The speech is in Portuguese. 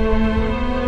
Música